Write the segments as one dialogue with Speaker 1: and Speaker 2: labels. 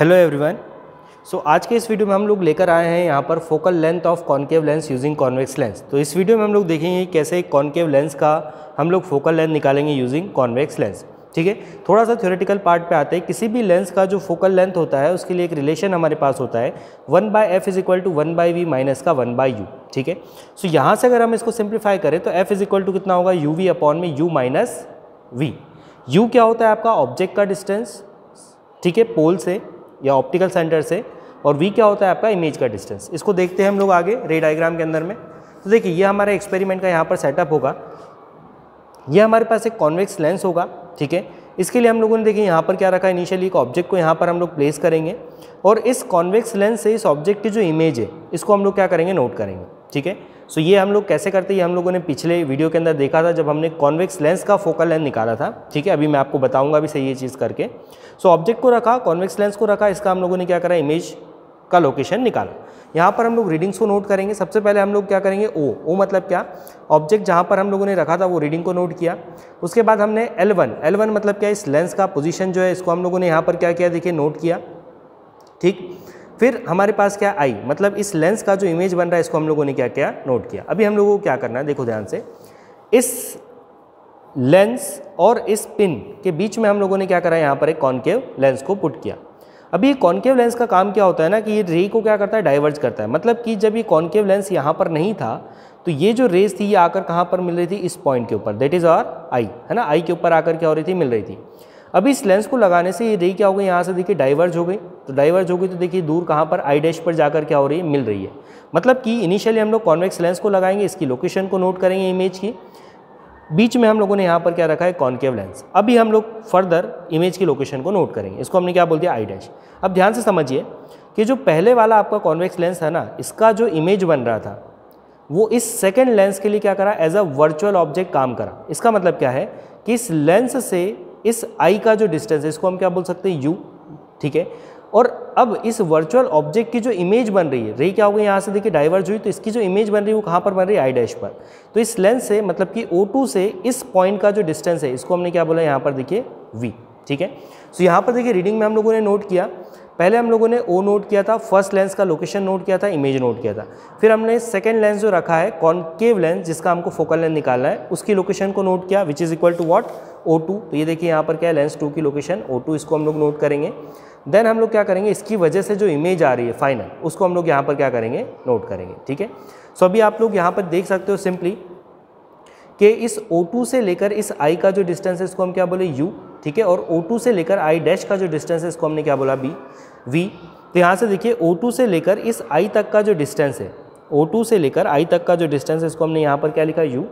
Speaker 1: Hello everyone so आज के इस वीडियो में हम लोग लेकर आए हैं यहाँ पर focal length of concave lens using convex lens. तो इस वीडियो में हम लोग देखेंगे कैसे कॉन्केव लेंस का हम लोग फोकल लेंथ निकालेंगे यूजिंग कॉन्वेक्स लेंस। ठीक है? थोड़ा सा थ्योरेटिकल पार्ट पे आते हैं। किसी भी लेंस का जो फोकल लेंथ होता है, उसके लिए एक रिलेशन हमारे पास होता है। One by F is equal to one by V minus का वन बाई यू। ठीक है? सो यहाँ से अगर हम इसको सिंप्लीफाई करें तो एफ़ इज़ इक्वल टू कितना होगा? यू वी अपॉन में यू माइनस वी। यू क्या होता है आपका? ऑब्जेक्ट का डिस्टेंस। ठीक है? पोल से। या ऑप्टिकल सेंटर से, और वी क्या होता है आपका? इमेज का डिस्टेंस इसको देखते हैं हम लोग आगे रे डायग्राम के अंदर में। तो देखिए, ये हमारा एक्सपेरिमेंट का यहाँ पर सेटअप होगा। ये हमारे पास एक कॉन्वेक्स लेंस होगा, ठीक है? इसके लिए हम लोगों ने देखिए, यहाँ पर क्या रखा इनिशियली एक ऑब्जेक्ट को यहाँ पर हम लोग प्लेस करेंगे, और इस कॉन्वेक्स लेंस से इस ऑब्जेक्ट की जो इमेज है, इसको हम लोग क्या करेंगे? नोट करेंगे, ठीक है? सो ये हम लोग कैसे करते हैं? हम लोगों ने पिछले वीडियो के अंदर देखा था जब हमने कॉन्वेक्स लेंस का फोकल लेंथ निकाला था। ठीक है? अभी मैं आपको बताऊँगा भी सही ये चीज़ करके। सो so, ऑब्जेक्ट को रखा कॉन्वेक्स लेंस को रखा इसका हम लोगों ने क्या करा? इमेज का लोकेशन निकाला। यहाँ पर हम लोग रीडिंग्स को नोट करेंगे। सबसे पहले हम लोग क्या करेंगे? ओ ओ मतलब क्या? ऑब्जेक्ट जहाँ पर हम लोगों ने रखा था वो रीडिंग को नोट किया। उसके बाद हमने एल वन एल वन मतलब क्या? इस लेंस का पोजीशन जो है इसको हम लोगों ने यहाँ पर क्या किया? देखिए नोट किया। ठीक? फिर हमारे पास क्या आई? मतलब इस लेंस का जो इमेज बन रहा है, इसको हम लोगों ने क्या किया? नोट किया। अभी हम लोगों को क्या करना है? देखो ध्यान से। इस लेंस और इस पिन के बीच में हम लोगों ने क्या करा यहाँ पर एक कॉन्केव लेंस को पुट किया। अभी ये कॉन्केव लेंस का काम क्या होता है ना कि ये रे को क्या करता है? डाइवर्ज करता है। मतलब कि जब ये कॉन्केव लेंस यहाँ पर नहीं था तो ये जो रेज थी, ये आकर कहाँ पर मिल रही थी? इस पॉइंट के ऊपर। देट इज़ आर आई है ना? आई के ऊपर आकर क्या हो रही थी? मिल रही थी। अभी इस लेंस को लगाने से ये रे क्या हो गई यहाँ से देखिए डाइवर्ज हो गई। तो डाइवर्ज हो गई तो देखिए दूर कहाँ पर आई डैश पर जाकर क्या हो रही है, मिल रही है। मतलब कि इनिशियली हम लोग कॉन्वेक्स लेंस को लगाएँगे, इसकी लोकेशन को नोट करेंगे इमेज की। बीच में हम लोगों ने यहाँ पर क्या रखा है कॉन्केव लेंस अभी हम लोग फर्दर इमेज की लोकेशन को नोट करेंगे। इसको हमने क्या बोल दिया आई डैश अब ध्यान से समझिए कि जो पहले वाला आपका कॉन्वेक्स लेंस है ना, इसका जो इमेज बन रहा था, वो इस सेकेंड लेंस के लिए क्या करा एज अ वर्चुअल ऑब्जेक्ट काम करा। इसका मतलब क्या है कि इस लेंस से इस आई का जो डिस्टेंस है, इसको हम क्या बोल सकते हैं? यू ठीक है? और अब इस वर्चुअल ऑब्जेक्ट की जो इमेज बन रही है, रही क्या होगी यहाँ से देखिए डाइवर्ज हुई तो इसकी जो इमेज बन रही है, वो कहाँ पर बन रही है? आई डैश पर। तो इस लेंस से मतलब कि O2 से इस पॉइंट का जो डिस्टेंस है, इसको हमने क्या बोला? यहाँ पर देखिए, V, ठीक है? सो यहाँ पर देखिए रीडिंग में हम लोगों ने नोट किया पहले हम लोगों ने ओ नोट किया था फ़र्स्ट लेंस का लोकेशन नोट किया था इमेज नोट किया था। फिर हमने सेकेंड लेंस जो रखा है कॉन्केव लेंस जिसका हमको फोकल लेंथ निकालना है, उसकी लोकेशन को नोट किया which is equal to what O two तो ये देखिए यहाँ पर क्या है लेंस टू की लोकेशन ओ टू इसको हम लोग नोट करेंगे। देन हम लोग क्या करेंगे, इसकी वजह से जो इमेज आ रही है फाइनल उसको हम लोग यहाँ पर क्या करेंगे, नोट करेंगे, ठीक है? सो अभी आप लोग यहाँ पर देख सकते हो सिंपली कि इस O2 से लेकर इस I का जो डिस्टेंस है, इसको हम क्या बोले? U, ठीक है? और O2 से लेकर I डैश का जो डिस्टेंस है, इसको हमने क्या बोला? B, V तो यहाँ से देखिए O2 से लेकर इस I तक का जो डिस्टेंस है O2 से लेकर I तक का जो डिस्टेंस है, इसको हमने यहाँ पर क्या लिखा? U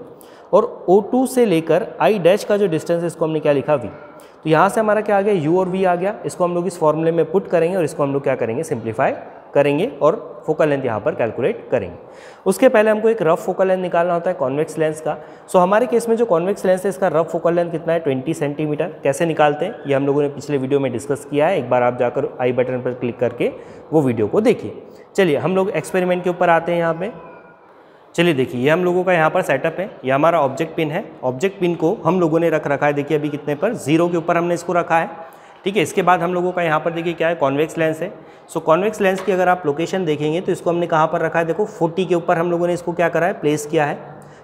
Speaker 1: और O2 से लेकर I डैश का जो डिस्टेंस है, इसको हमने क्या लिखा? V तो यहाँ से हमारा क्या आ गया? U और V आ गया। इसको हम लोग इस फॉर्मूले में पुट करेंगे और इसको हम लोग क्या करेंगे? सिंप्लीफाई करेंगे और फोकल लेंथ यहाँ पर कैलकुलेट करेंगे। उसके पहले हमको एक रफ फोकल लेंथ निकालना होता है कॉन्वेक्स लेंस का। सो हमारे केस में जो कॉन्वेक्स लेंस है, इसका रफ फोकल लेंथ कितना है? 20 सेंटीमीटर। कैसे निकालते हैं? ये हम लोगों ने पिछले वीडियो में डिस्कस किया है। एक बार आप जाकर आई बटन पर क्लिक करके वो वीडियो को देखिए। चलिए, हम लोग एक्सपेरिमेंट के ऊपर आते हैं यहाँ पर चलिए देखिए, ये हम लोगों का यहाँ पर सेटअप है। ये हमारा ऑब्जेक्ट पिन है। ऑब्जेक्ट पिन को हम लोगों ने रख रखा है, देखिए अभी कितने पर? ज़ीरो के ऊपर हमने इसको रखा है। ठीक है, इसके बाद हम लोगों का यहाँ पर देखिए क्या है? कॉन्वेक्स लेंस है। सो कॉन्वेक्स लेंस की अगर आप लोकेशन देखेंगे तो इसको हमने कहाँ पर रखा है? देखो 40 के ऊपर हम लोगों ने इसको क्या करा है? प्लेस किया है।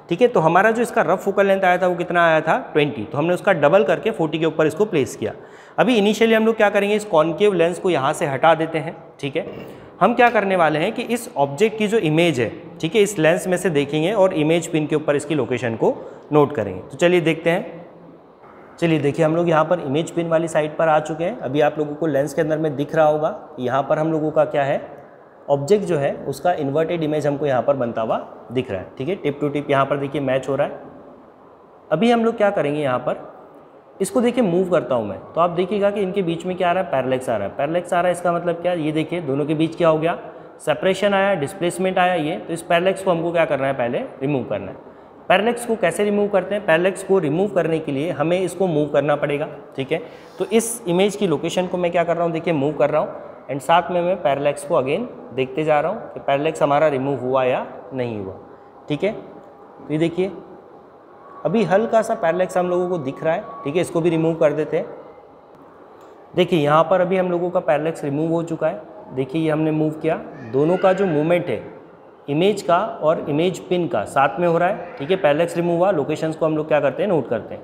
Speaker 1: ठीक है? तो हमारा जो इसका रफ फोकल लेंथ आया था, वो कितना आया था? 20 तो हमने उसका डबल करके 40 के ऊपर इसको प्लेस किया। अभी इनिशियली हम लोग क्या करेंगे? इस कॉन्केव लेंस को यहाँ से हटा देते हैं। ठीक है? हम क्या करने वाले हैं कि इस ऑब्जेक्ट की जो इमेज है, ठीक है? इस लेंस में से देखेंगे और इमेज पिन के ऊपर इसकी लोकेशन को नोट करेंगे। तो चलिए देखते हैं। चलिए देखिए, हम लोग यहाँ पर इमेज पिन वाली साइड पर आ चुके हैं। अभी आप लोगों को लेंस के अंदर में दिख रहा होगा यहाँ पर हम लोगों का क्या है? ऑब्जेक्ट जो है, उसका इन्वर्टेड इमेज हमको यहाँ पर बनता हुआ दिख रहा है। ठीक है टिप टू टिप यहाँ पर देखिए मैच हो रहा है। अभी हम लोग क्या करेंगे यहाँ पर? इसको देखिए मूव करता हूँ मैं। तो आप देखिएगा कि इनके बीच में क्या आ रहा है? पैरलेक्स आ रहा है। पैरलेक्स आ रहा है, इसका मतलब क्या? ये देखिए, दोनों के बीच क्या हो गया? सेपरेशन आया डिस्प्लेसमेंट आया ये। तो इस पैरलेक्स को हमको क्या करना है पहले? रिमूव करना है। पैरलेक्स को कैसे रिमूव करते हैं? पैरलेक्स को रिमूव करने के लिए हमें इसको मूव करना पड़ेगा, ठीक है? तो इस इमेज की लोकेशन को मैं क्या कर रहा हूँ? देखिए मूव कर रहा हूँ एंड साथ में मैं पैरलेक्स को अगेन देखते जा रहा हूँ कि पैरलेक्स हमारा रिमूव हुआ या नहीं हुआ, ठीक है? तो ये देखिए, अभी हल्का सा पैरलेक्स हम लोगों को दिख रहा है, ठीक है? इसको भी रिमूव कर देते हैं। देखिए, यहाँ पर अभी हम लोगों का पैरलेक्स रिमूव हो चुका है। देखिए, ये हमने मूव किया। दोनों का जो मूवमेंट है इमेज का और इमेज पिन का साथ में हो रहा है। ठीक है पैलेक्स रिमूव हुआ लोकेशंस को हम लोग क्या करते हैं नोट करते हैं।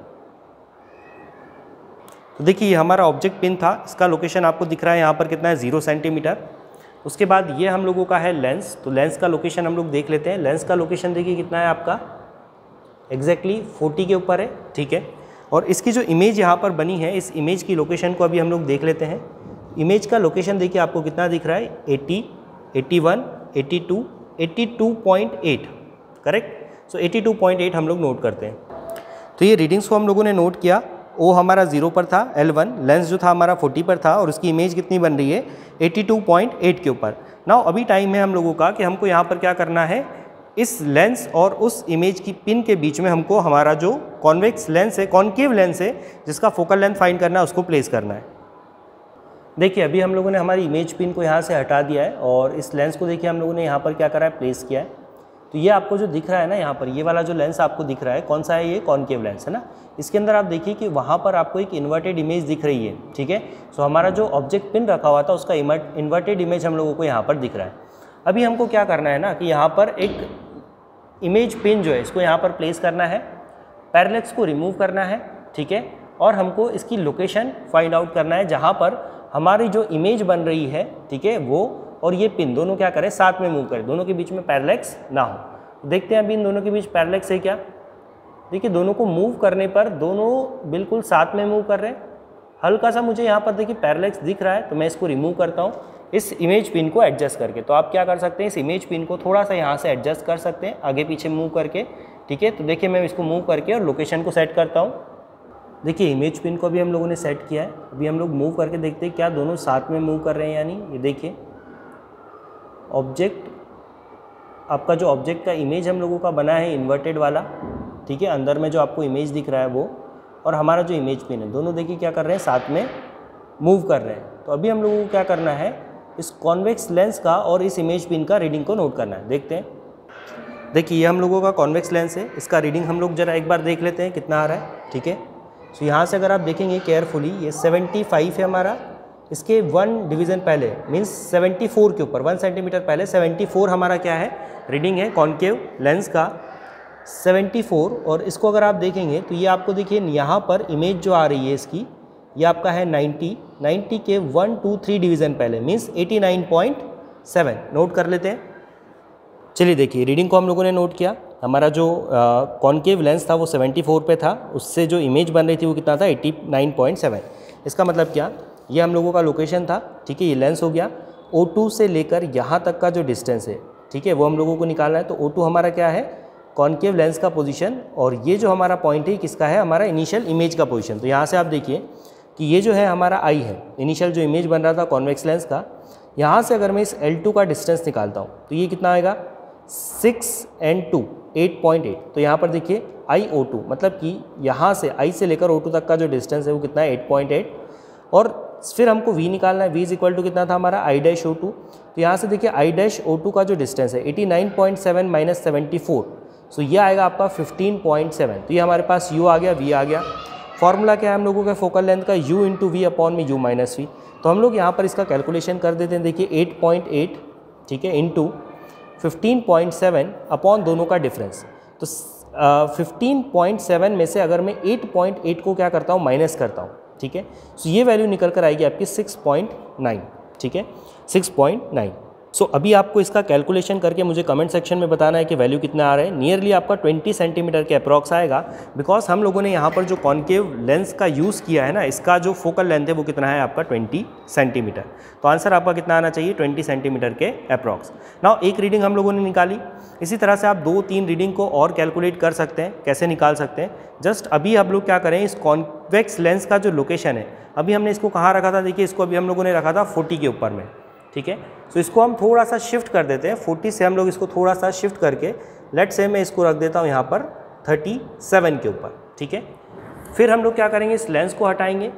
Speaker 1: तो देखिए हमारा ऑब्जेक्ट पिन था इसका लोकेशन आपको दिख रहा है यहाँ पर कितना है ज़ीरो सेंटीमीटर उसके बाद ये हम लोगों का है लेंस तो लेंस का लोकेशन हम लोग देख लेते हैं। लेंस का लोकेशन देखिए कितना है आपका? एग्जैक्टली exactly 40 के ऊपर है ठीक है। और इसकी जो इमेज यहाँ पर बनी है इस इमेज की लोकेशन को अभी हम लोग देख लेते हैं। इमेज का लोकेशन देखिए आपको कितना दिख रहा है 80, 81, 82, 82.8 करेक्ट सो 82.8 हम लोग नोट करते हैं। तो ये रीडिंग्स को हम लोगों ने नोट किया। ओ हमारा ज़ीरो पर था L1 लेंस जो था हमारा 40 पर था, और उसकी इमेज कितनी बन रही है? 82.8 के ऊपर। नाउ अभी टाइम है हम लोगों का कि हमको यहाँ पर क्या करना है? इस लेंस और उस इमेज की पिन के बीच में हमको हमारा जो कॉन्वेक्स लेंस है कॉन्केव लेंस है, जिसका फोकल लेंथ फाइंड करना है, उसको प्लेस करना है। देखिए, अभी हम लोगों ने हमारी इमेज पिन को यहाँ से हटा दिया है और इस लेंस को देखिए, हम लोगों ने यहाँ पर क्या करा है? प्लेस किया है। तो ये आपको जो दिख रहा है ना यहाँ पर, ये वाला जो लेंस आपको दिख रहा है, कौन सा है ये? कॉनकेव लेंस है ना? इसके अंदर आप देखिए कि वहाँ पर आपको एक इन्वर्टेड इमेज दिख रही है, ठीक है? सो हमारा जो ऑब्जेक्ट पिन रखा हुआ था, उसका इन्वर्टेड इमेज हम लोगों को यहाँ पर दिख रहा है। अभी हमको क्या करना है ना कि यहाँ पर एक इमेज पिन जो है, इसको यहाँ पर प्लेस करना है पैरलेक्स को रिमूव करना है, ठीक है? और हमको इसकी लोकेशन फाइंड आउट करना है, जहाँ पर हमारी जो इमेज बन रही है, ठीक है, वो और ये पिन दोनों क्या करें, साथ में मूव करें, दोनों के बीच में पैरलेक्स ना हो। देखते हैं अभी इन दोनों के बीच पैरलेक्स है क्या? देखिए, दोनों को मूव करने पर दोनों बिल्कुल साथ में मूव कर रहे हैं। हल्का सा मुझे यहाँ पर देखिए पैरलेक्स दिख रहा है तो मैं इसको रिमूव करता हूँ, इस इमेज पिन को एडजस्ट करके। तो आप क्या कर सकते हैं, इस इमेज पिन को थोड़ा सा यहाँ से एडजस्ट कर सकते हैं आगे पीछे मूव करके, ठीक है तो देखिए मैं इसको मूव करके और लोकेशन को सेट करता हूँ। देखिए इमेज पिन को भी हम लोगों ने सेट किया है। अभी हम लोग मूव करके देखते हैं क्या दोनों साथ में मूव कर रहे हैं यानी ये देखिए ऑब्जेक्ट आपका जो ऑब्जेक्ट का इमेज हम लोगों का बना है इन्वर्टेड वाला, ठीक है, अंदर में जो आपको इमेज दिख रहा है वो, और हमारा जो इमेज पिन है, दोनों देखिए क्या कर रहे हैं, साथ में मूव कर रहे हैं। तो अभी हम लोगों को क्या करना है, इस कॉन्वेक्स लेंस का और इस इमेज पिन का रीडिंग को नोट करना है। देखते हैं। देखिए, ये हम लोगों का कॉन्वेक्स लेंस है, इसका रीडिंग हम लोग जरा एक बार देख लेते हैं कितना आ रहा है, ठीक है। सो यहाँ से अगर आप देखेंगे केयरफुली ये 75 है हमारा। इसके वन डिवीज़न पहले मीन्स 74 के ऊपर वन सेंटीमीटर पहले 74 हमारा क्या है? रीडिंग है कॉन्केव लेंस का। 74 और इसको अगर आप देखेंगे तो ये आपको देखिए, यहाँ पर इमेज जो आ रही है इसकी, ये आपका है 90 90 के वन टू थ्री डिवीज़न पहले मीन्स 89.7 नोट कर लेते हैं। चलिए देखिए रीडिंग को हम लोगों ने नोट किया। हमारा जो कॉन्केव लेंस था वो 74 पे था। उससे जो इमेज बन रही थी वो कितना था? 89.7 इसका मतलब क्या? ये हम लोगों का लोकेशन था, ठीक है? ये लेंस हो गया। O2 से लेकर यहाँ तक का जो डिस्टेंस है, ठीक है? वो हम लोगों को निकालना है। तो O2 हमारा क्या है? कॉन्केव लेंस का पोजीशन और ये जो हमारा पॉइंट है किसका है? हमारा इनिशियल इमेज का पोजीशन तो यहाँ से आप देखिए कि ये जो है हमारा आई है। इनिशियल जो इमेज बन रहा था कॉन्वेक्स लेंस का। यहाँ से अगर मैं इस L2 का डिस्टेंस निकालता हूँ तो ये कितना आएगा? Six and two eight point eight. तो यहाँ पर देखिए आई ओ टू मतलब कि यहाँ से आई से लेकर ओ टू तक का जो डिस्टेंस है वो कितना है? Eight point eight. और फिर हमको वी निकालना है। वी इज़ इक्वल टू कितना था हमारा? आई डैश ओ टू तो यहाँ से देखिए आई डैश ओ टू का जो डिस्टेंस है, eighty nine point seven minus seventy four so ये आएगा आपका फिफ्टीन पॉइंट सेवन तो ये हमारे पास यू आ गया वी आ गया। फॉर्मूला क्या है हम लोगों के फोकल लेंथ का? यू इंटू वी अपॉन में यू माइनस वी तो हम लोग यहाँ पर इसका कैलकुलेशन कर देते हैं। देखिए, एट पॉइंट एट, ठीक है into fifteen point seven upon दोनों का डिफरेंस तो फिफ्टीन पॉइंट सेवन में से अगर मैं एट पॉइंट एट को क्या करता हूँ? माइनस करता हूँ, ठीक है? सो ये वैल्यू निकल कर आएगी आपकी सिक्स पॉइंट नाइन ठीक है? Six point nine so so, अभी आपको इसका कैलकुलेशन करके मुझे कमेंट सेक्शन में बताना है कि वैल्यू कितना आ रहा है। नियरली आपका 20 सेंटीमीटर के अप्रॉक्स आएगा। बिकॉज़ हम लोगों ने यहाँ पर जो कॉन्केव लेंस का यूज़ किया है ना इसका जो फोकल लेंथ है वो कितना है आपका? 20 सेंटीमीटर तो आंसर आपका कितना आना चाहिए? 20 सेंटीमीटर के अप्रॉक्स नाउ एक रीडिंग हम लोगों ने निकाली। इसी तरह से आप दो तीन रीडिंग को और कैलकुलेट कर सकते हैं। कैसे निकाल सकते हैं? जस्ट अभी हम लोग क्या करें इस कॉन्वेक्स लेंस का जो लोकेशन है अभी हमने इसको कहाँ रखा था? देखिए इसको अभी हम लोगों ने रखा था फोर्टी के ऊपर में। ठीक है? सो इसको हम थोड़ा सा शिफ्ट कर देते हैं। 40 से हम लोग इसको थोड़ा सा शिफ्ट करके लेट से मैं इसको रख देता हूँ यहाँ पर 37 के ऊपर, ठीक है? फिर हम लोग क्या करेंगे? इस लेंस को हटाएँगे।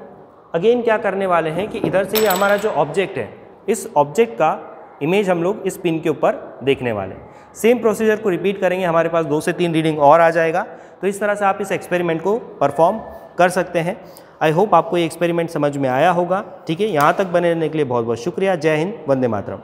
Speaker 1: अगेन क्या करने वाले हैं कि इधर से ये हमारा जो ऑब्जेक्ट है, इस ऑब्जेक्ट का इमेज हम लोग इस पिन के ऊपर देखने वाले हैं। सेम प्रोसीजर को रिपीट करेंगे। हमारे पास दो से तीन रीडिंग और आ जाएगा। तो इस तरह से आप इस एक्सपेरिमेंट को परफॉर्म कर सकते हैं। आई होप आपको ये एक्सपेरिमेंट समझ में आया होगा। ठीक है, यहाँ तक बने रहने के लिए बहुत बहुत शुक्रिया। जय हिंद, वंदे मातरम।